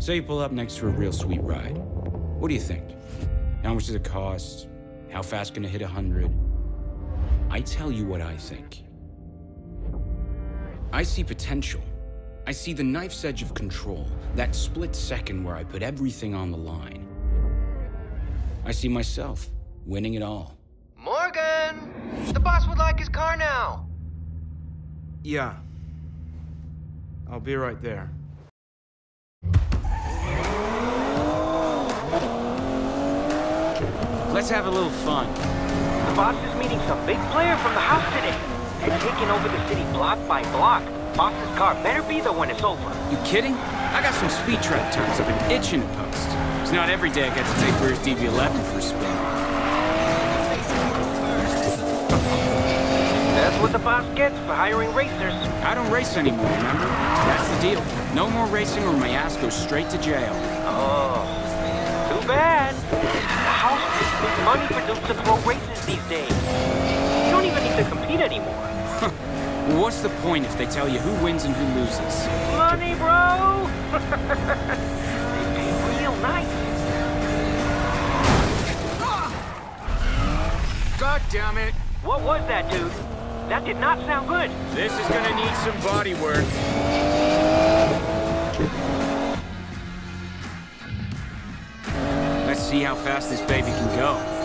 Say you pull up next to a real sweet ride. What do you think? How much does it cost? How fast can it hit 100? I tell you what I think. I see potential. I see the knife's edge of control, that split second where I put everything on the line. I see myself winning it all. Morgan! The boss would like his car now. Yeah. I'll be right there. Let's have a little fun. The boss is meeting some big player from the house today. They're taking over the city block by block. Boss's car better be the one it's over. You kidding? I got some speed trap turns I've been itching to post. It's not every day I get to take Bruce DB11 for a spin. That's what the boss gets for hiring racers. I don't race anymore, remember? That's the deal. No more racing or my ass goes straight to jail. Oh, too bad. The house pays money for Duke to throw races these days. You don't even need to compete anymore. What's the point if they tell you who wins and who loses? Money, bro! they pay real nice. God damn it! What was that, dude? That did not sound good. This is gonna need some body work. See how fast this baby can go.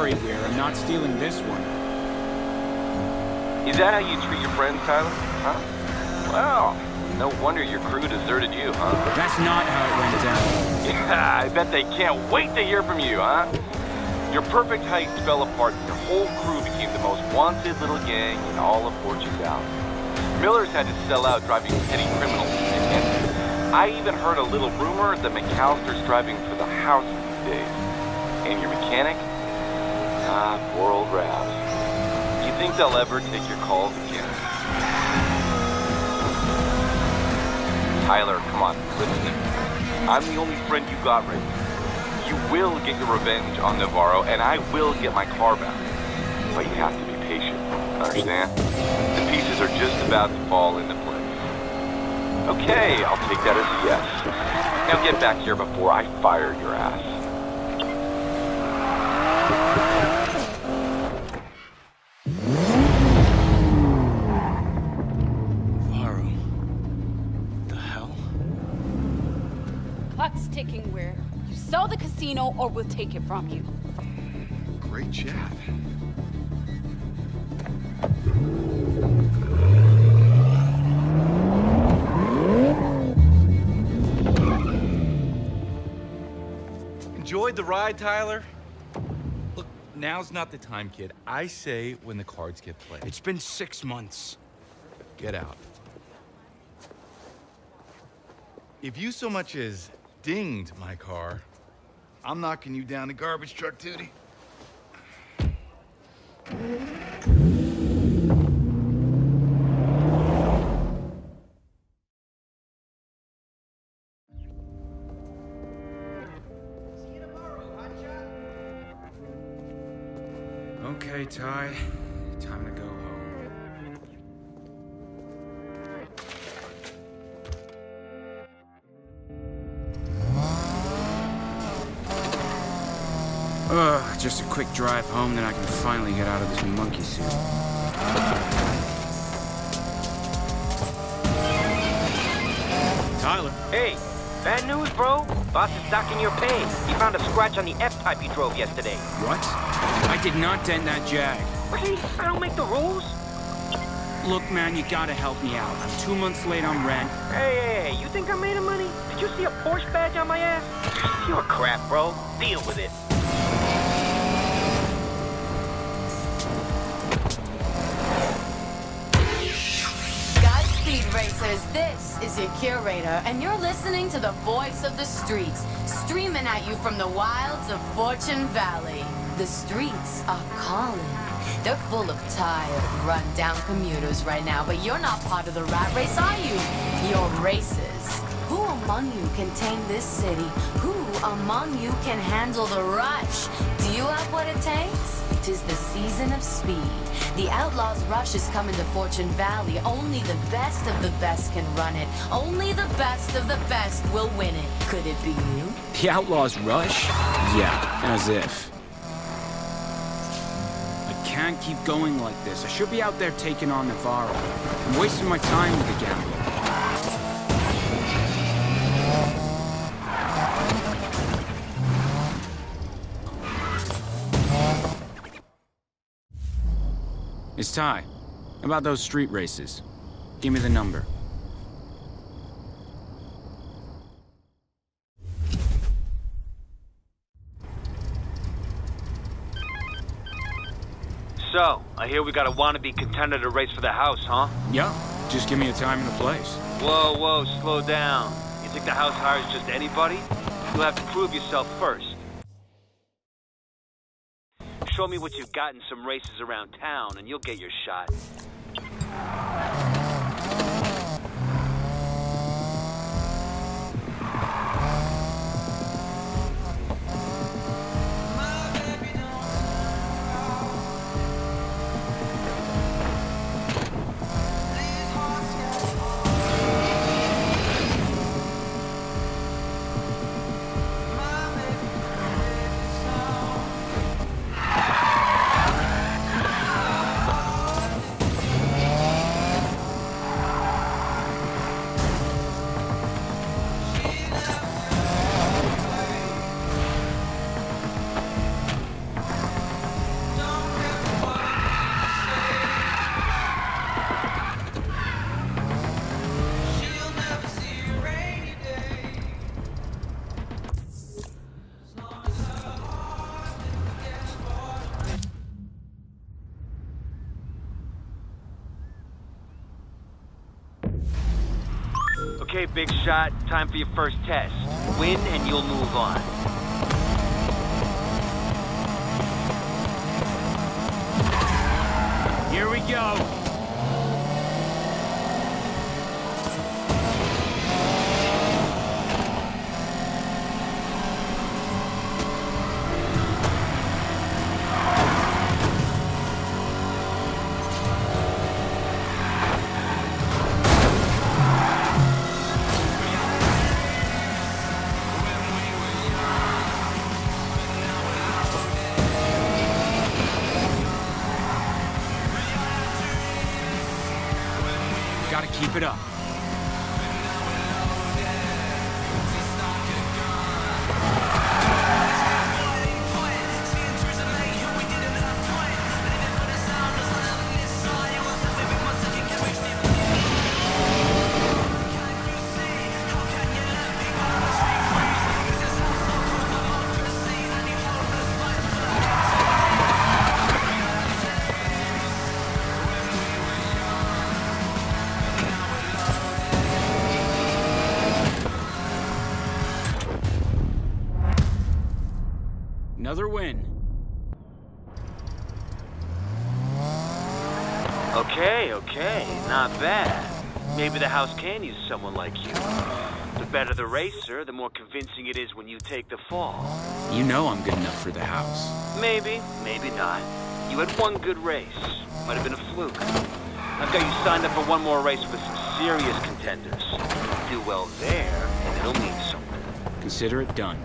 Don't worry, Weir. I'm not stealing this one. Is that how you treat your friends, Tyler? Huh? Well, no wonder your crew deserted you, huh? That's not how it went down. Yeah, I bet they can't wait to hear from you, huh? Your perfect heist fell apart and your whole crew became the most wanted little gang in all of Valley. Miller's had to sell out driving petty criminals. And I even heard a little rumor that McAlister's driving for the house these days. And your mechanic? Old Ravs. Do you think they'll ever take your calls again? Tyler, come on, listen. I'm the only friend you got right now. You will get your revenge on Navarro, and I will get my car back. But you have to be patient, understand? The pieces are just about to fall into place. Okay, I'll take that as a yes. Now get back here before I fire your ass. Clock's ticking, Weir. You sell the casino or we'll take it from you. Great chat. Enjoyed the ride, Tyler? Look, now's not the time, kid. I say when the cards get played. It's been six months. Get out. If you so much as dinged my car, I'm knocking you down the garbage truck, Tootie. Okay, Ty. Time to go home. Just a quick drive home, then I can finally get out of this monkey suit. Tyler. Hey, bad news, bro. Boss is docking your pay. He found a scratch on the F-Type you drove yesterday. What? I did not dent that Jag. Really? I don't make the rules? Look, man, you gotta help me out. I'm two months late on rent. Hey, hey, hey, you think I made of money? Did you see a Porsche badge on my ass? You're crap, bro. Deal with it. Racers, this is your curator, and you're listening to the voice of the streets, streaming at you from the wilds of Fortune Valley. The streets are calling. They're full of tired, run-down commuters right now, but you're not part of the rat race, are you? You're races. Who among you can tame this city? Who among you can handle the rush? Do you have what it takes? Tis the season of speed. The Outlaws Rush is coming to Fortune Valley. Only the best of the best can run it. Only the best of the best will win it. Could it be you? The Outlaws Rush? Yeah, as if. I can't keep going like this. I should be out there taking on Navarro. I'm wasting my time with the gambler. It's Ty. About those street races. Give me the number. So, I hear we got a wannabe contender to race for the house, huh? Yeah, just give me a time and a place. Whoa, whoa, slow down. You think the house hires just anybody? You'll have to prove yourself first. Show me what you've got in some races around town, and you'll get your shot. Okay, big shot. Time for your first test. Win and you'll move on. Here we go. Gotta keep it up. Maybe the house can use someone like you. The better the racer, the more convincing it is when you take the fall. You know I'm good enough for the house. Maybe, maybe not. You had one good race. Might have been a fluke. I've got you signed up for one more race with some serious contenders. Do well there, and it'll mean something. Consider it done.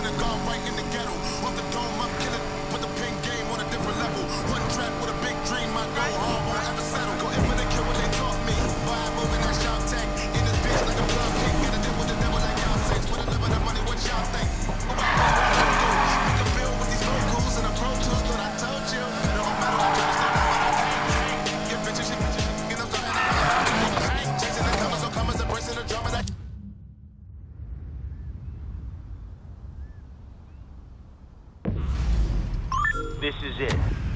Fight in the ghetto. Off the dome, I'm killing. Put the pin game on a different level. One trap with a big dream, I go ever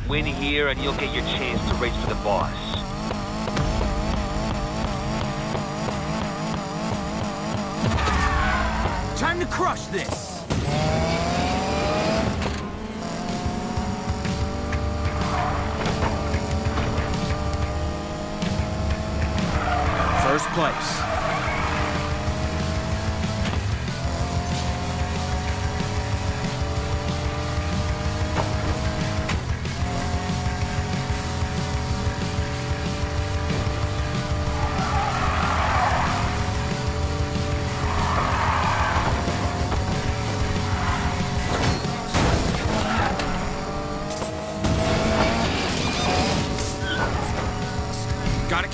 Win here and you'll get your chance to race for the boss. Time to crush this! First place.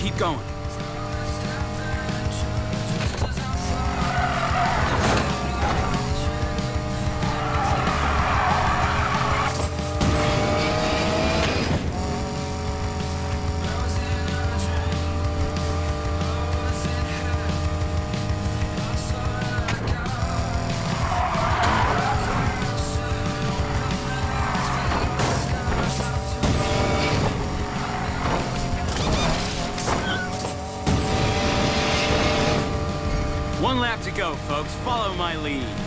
Keep going. Go, folks. Follow my lead.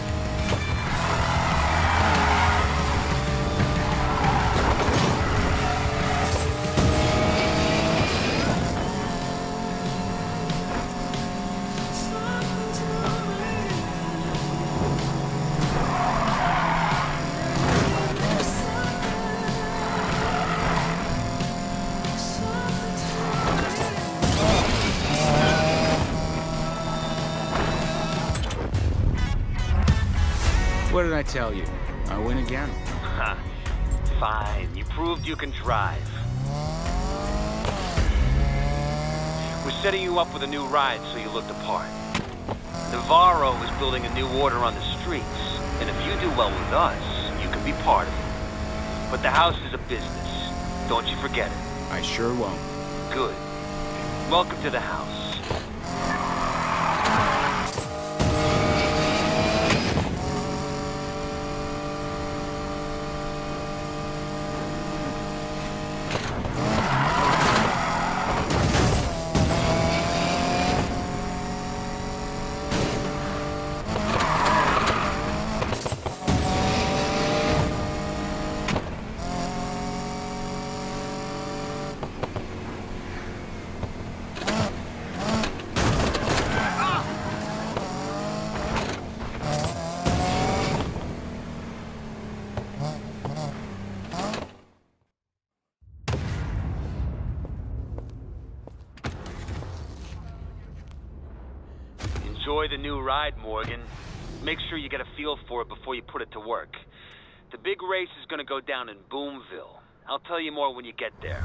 Tell you? I win again. Huh. Fine, you proved you can drive. We're setting you up with a new ride so you look the part. Navarro is building a new order on the streets, and if you do well with us, you can be part of it. But the house is a business. Don't you forget it. I sure won't. Good. Welcome to the house. Enjoy the new ride, Morgan. Make sure you get a feel for it before you put it to work. The big race is gonna go down in Boomville. I'll tell you more when you get there.